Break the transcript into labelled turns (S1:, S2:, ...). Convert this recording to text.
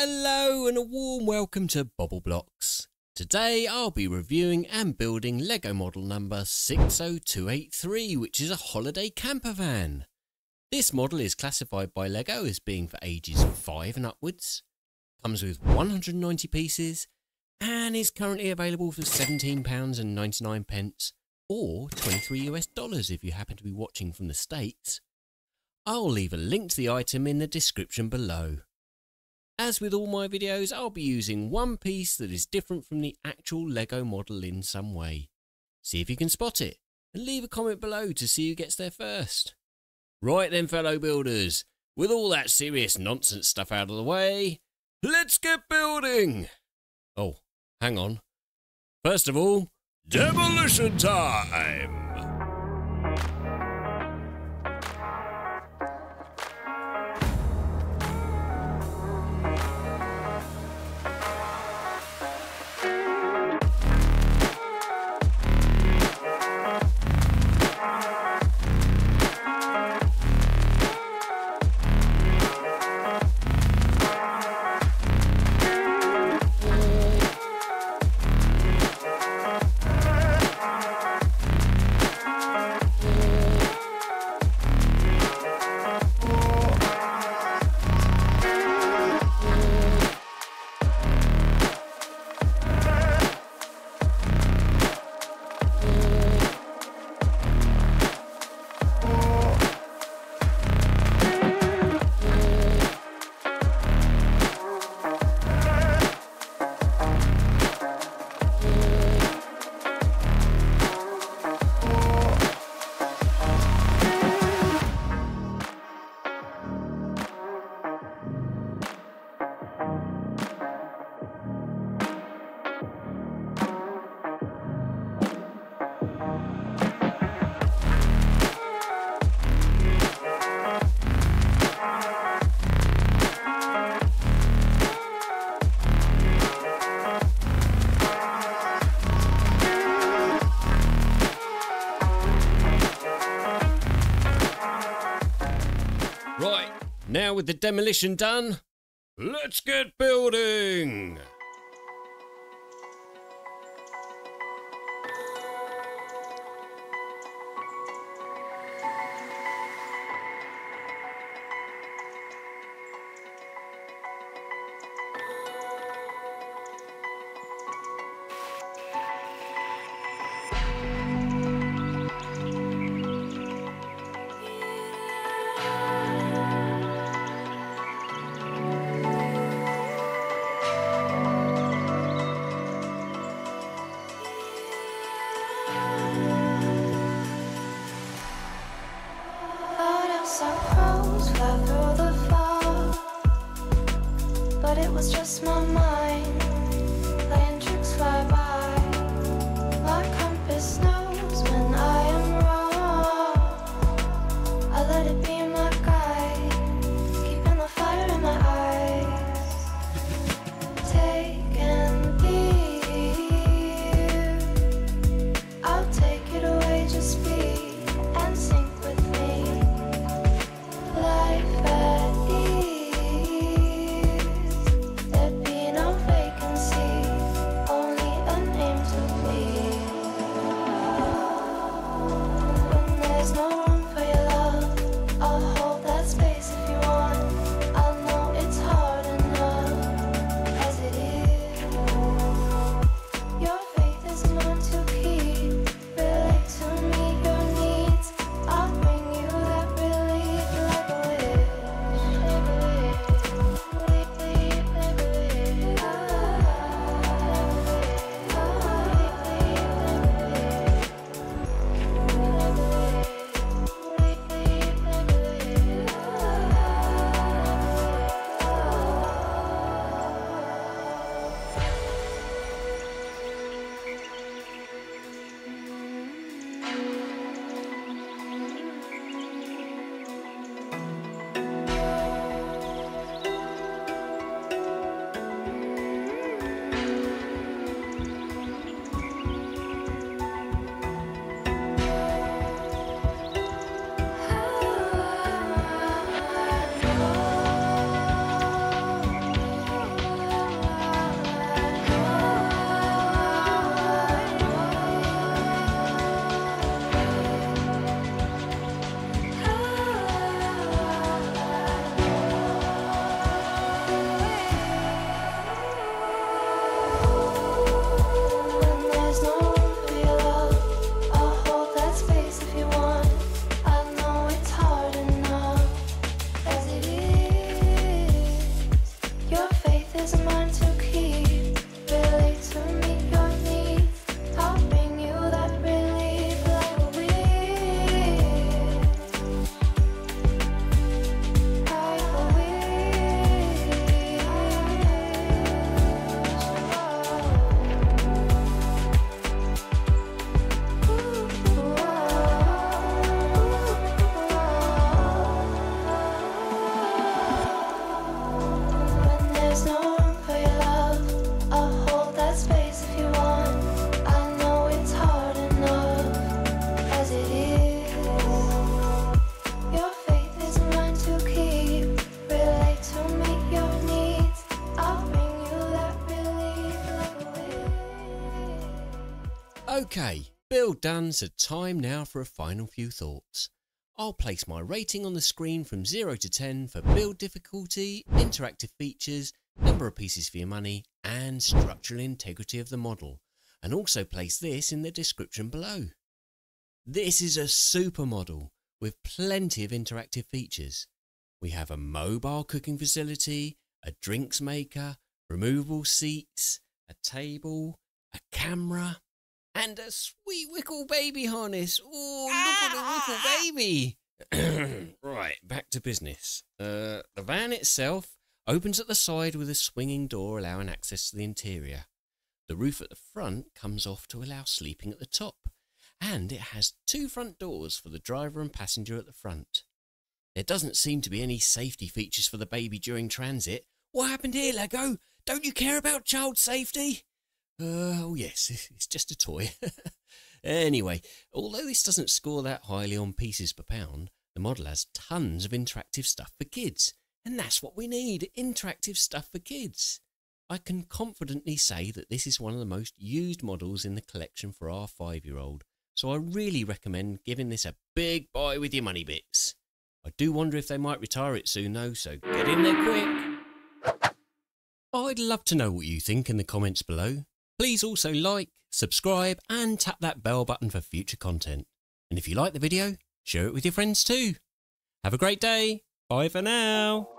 S1: Hello and a warm welcome to BobbleBlockz. Today I'll be reviewing and building Lego model number 60283 which is a holiday camper van. This model is classified by Lego as being for ages 5 and upwards, comes with 190 pieces and is currently available for £17.99 or 23 US dollars if you happen to be watching from the States. I'll leave a link to the item in the description below. As with all my videos, I'll be using one piece that is different from the actual LEGO model in some way. See if you can spot it, and leave a comment below to see who gets there first. Right then fellow builders, with all that serious nonsense stuff out of the way, let's get building! Oh, hang on. First of all, demolition time! Right, now with the demolition done, let's get building!
S2: It was just my mind
S1: Okay, build done, so time now for a final few thoughts. I'll place my rating on the screen from 0 to 10 for build difficulty, interactive features, number of pieces for your money, and structural integrity of the model, and also place this in the description below. This is a super model with plenty of interactive features. We have a mobile cooking facility, a drinks maker, removable seats, a table, a camera, and a sweet Wickle baby harness. Oh, look at the ah, Wickle ah, ah. baby! right, back to business. Uh, the van itself opens at the side with a swinging door allowing access to the interior. The roof at the front comes off to allow sleeping at the top, and it has two front doors for the driver and passenger at the front. There doesn't seem to be any safety features for the baby during transit. What happened here, Lego? Don't you care about child safety? Uh, oh, yes, it's just a toy. anyway, although this doesn't score that highly on pieces per pound, the model has tons of interactive stuff for kids. And that's what we need interactive stuff for kids. I can confidently say that this is one of the most used models in the collection for our five year old, so I really recommend giving this a big buy with your money bits. I do wonder if they might retire it soon though, so get in there quick. I'd love to know what you think in the comments below. Please also like, subscribe, and tap that bell button for future content. And if you like the video, share it with your friends too. Have a great day. Bye for now.